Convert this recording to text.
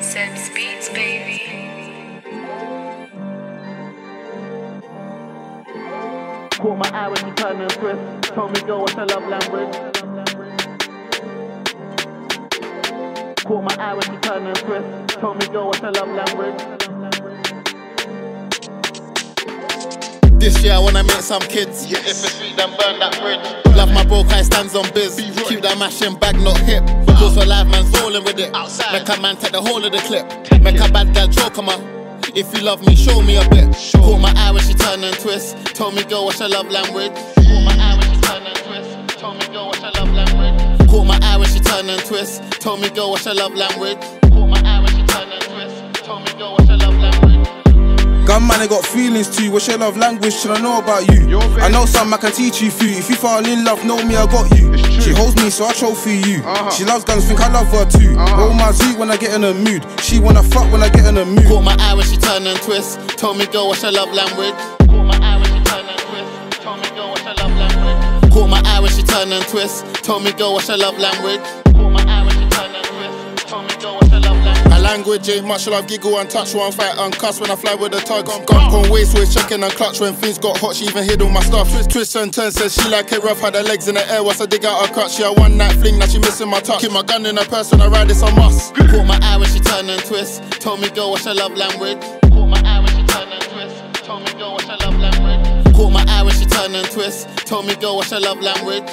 Sebz Beats, baby. Caught my eye when she turned and twist. Told me, girl, what's her love language? Caught my eye when she turned and twist. Told me, girl, what's her love language? This year I wanna make some kids. If it's sweet, then burn that bridge. Love my broke eye stands on biz. Keep that mashing bag, not hip. Because for live man's rolling with it. Make a man take the whole of the clip. Make a bad girl choke on my. If you love me, show me a bit. Caught my eye when she turn and twist. Told me, girl, what's your love language? Caught my eye when she turn and twist. Told me, girl, what's your love language? Caught my eye when she turn and twist. Told me, girl, what's your love language? Gunman, I got feelings too. What's your love language? Should I know about you? I know something I can teach you few. If you fall in love, know me, I got you. She holds me, so I trophy you. She loves guns, think I love her too. Roll my zoo when I get in a mood. She wanna fuck when I get in a mood. Caught my eye when she turn and twist. Told me, girl, what's your love language? Caught my eye when she turn and twist. Told me, girl, what's your love language? Caught my eye when she turn and twist. Told me, girl, what's your love language? Language? Ain't much, love giggle and touch one fight and cuss when I fly with the tug. Gun on waist, always checking and clutch when things got hot. She even hid all my stuff. Twist, twist and turn, says she like it rough. Had her legs in the air, once I dig out her crutch. Yeah, one night fling, now she missing my touch. Keep my gun in her purse when I ride this a must. Caught my eye when she turn and twist. Told me, girl, what's your love language? Caught my eye when she turn and twist. Told me, girl, what's your love language? Caught my eye when she turn and twist. Told me, girl, what's your love language?